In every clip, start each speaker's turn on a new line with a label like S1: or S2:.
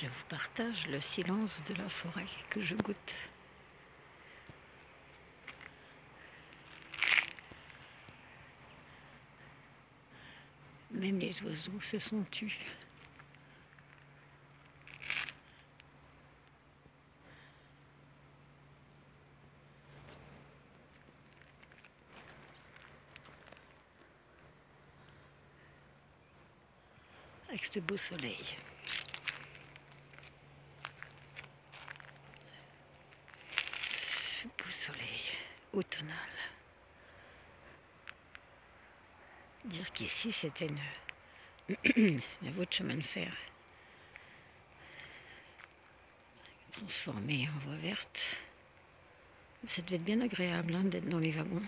S1: Je vous partage le silence de la forêt que je goûte. Même les oiseaux se sont tus. Avec ce beau soleil. Ce beau soleil automnal. Dire qu'ici c'était une, voie de chemin de fer transformée en voie verte. Ça devait être bien agréable hein, d'être dans les wagons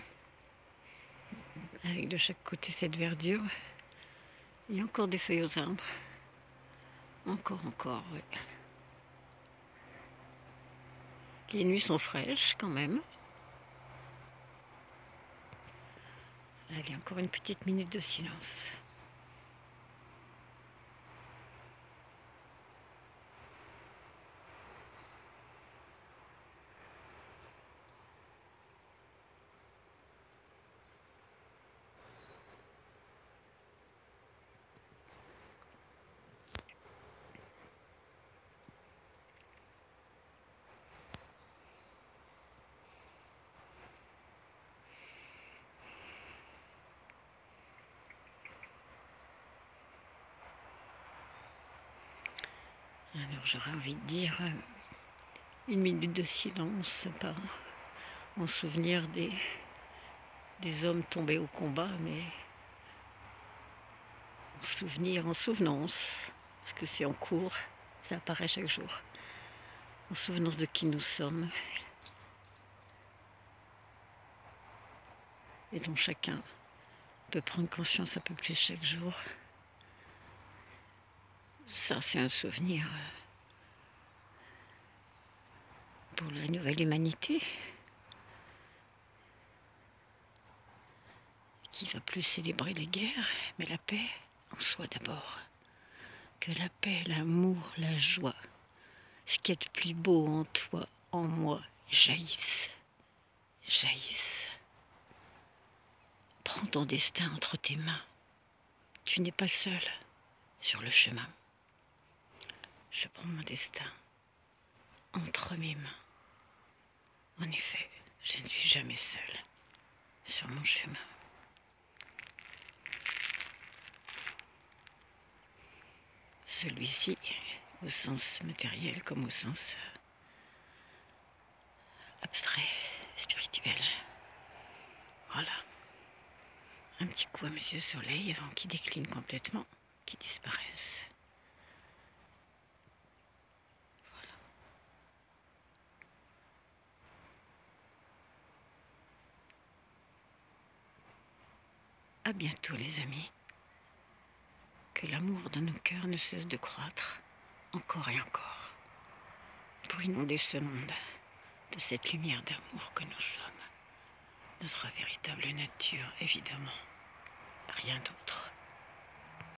S1: avec de chaque côté cette verdure. Il y a encore des feuilles aux arbres. Encore, encore, oui. Les nuits sont fraîches quand même. Allez, encore une petite minute de silence. Alors j'aurais envie de dire euh, une minute de silence pas en souvenir des, des hommes tombés au combat, mais en souvenir, en souvenance, parce que c'est en cours, ça apparaît chaque jour, en souvenance de qui nous sommes et dont chacun peut prendre conscience un peu plus chaque jour. Ça, c'est un souvenir euh, pour la nouvelle humanité qui va plus célébrer les guerres, mais la paix en soi d'abord. Que la paix, l'amour, la joie, ce qui est de plus beau en toi, en moi, jaillissent, jaillissent. Prends ton destin entre tes mains. Tu n'es pas seul sur le chemin. Je prends mon destin entre mes mains. En effet, je ne suis jamais seule sur mon chemin. Celui-ci, au sens matériel comme au sens abstrait, spirituel. Voilà. Un petit coup à Monsieur Soleil avant qu'il décline complètement, qu'il disparaisse. À bientôt les amis. Que l'amour de nos cœurs ne cesse de croître encore et encore pour inonder ce monde de cette lumière d'amour que nous sommes. Notre véritable nature, évidemment. Rien d'autre.